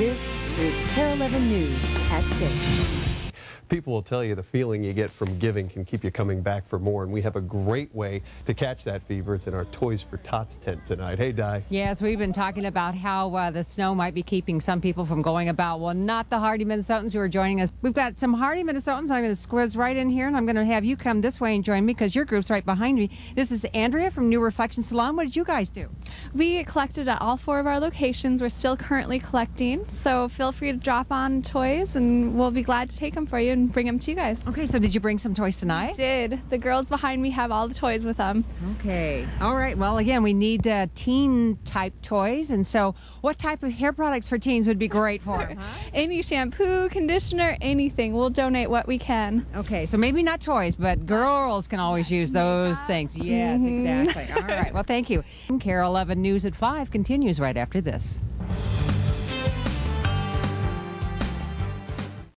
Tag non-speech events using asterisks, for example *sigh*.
This is KARE 11 News at 6. People will tell you the feeling you get from giving can keep you coming back for more, and we have a great way to catch that fever. It's in our Toys for Tots tent tonight. Hey, Di. Yes, we've been talking about how uh, the snow might be keeping some people from going about. Well, not the hardy Minnesotans who are joining us. We've got some hardy Minnesotans. I'm going to squiz right in here, and I'm going to have you come this way and join me because your group's right behind me. This is Andrea from New Reflection Salon. What did you guys do? We collected at all four of our locations. We're still currently collecting, so feel free to drop on toys, and we'll be glad to take them for you and bring them to you guys. Okay, so did you bring some toys tonight? Did the girls behind me have all the toys with them? Okay. All right. Well, again, we need uh, teen type toys, and so what type of hair products for teens would be great for? them, *laughs* huh? Any shampoo, conditioner, anything. We'll donate what we can. Okay, so maybe not toys, but girls can always use those things. Yes, exactly. All right. Well, thank you. KARE 11 News at 5 continues right after this.